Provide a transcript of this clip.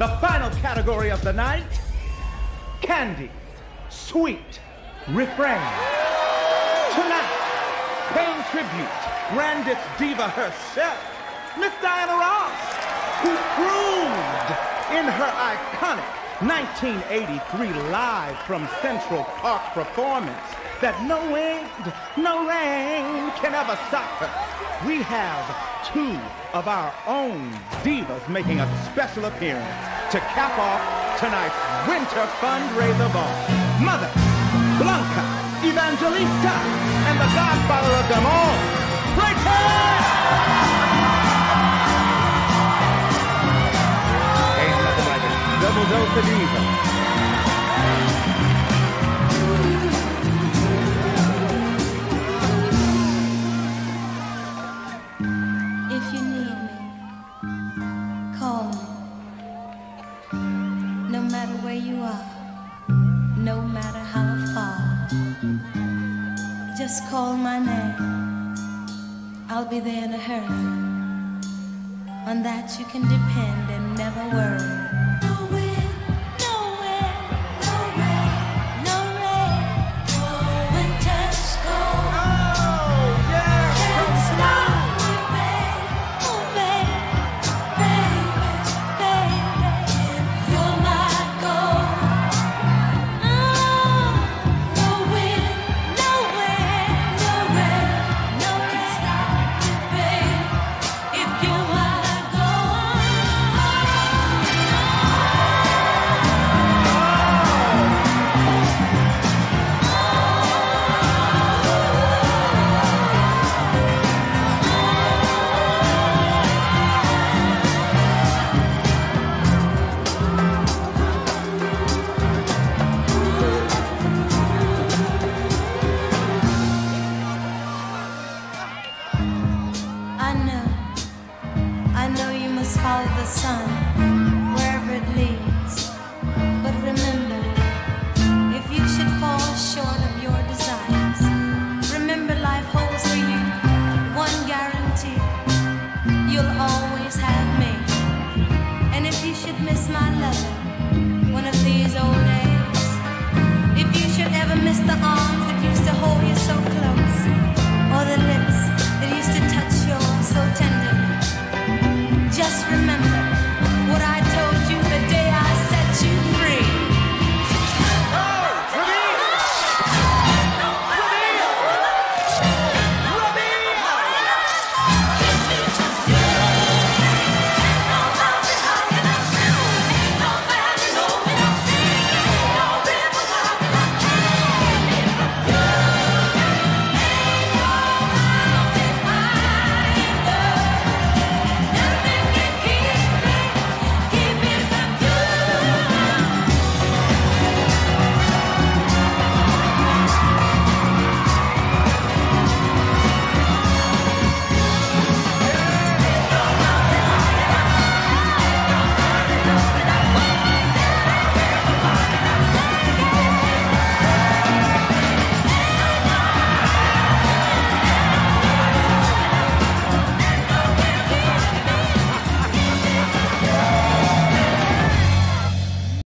The final category of the night Candy, Sweet, Refrain. Tonight, paying tribute, grandest diva herself, Miss Diana Ross, who proved in her iconic 1983 live from Central Park performance that no wind, no rain can ever stop. We have two of our own divas making a special appearance to cap off tonight's winter fundraiser ball. Mother, Blanca, Evangelista, and the godfather of them all, like a double dose of diva. You are, no matter how far, just call my name. I'll be there in a hurry. On that you can depend and never the sun, wherever it leads. But remember, if you should fall short of your desires, remember life holds for you one guarantee. You'll always have me. And if you should miss my loving, one of these old days, if you should ever miss the arms that used to hold you so close, just remember.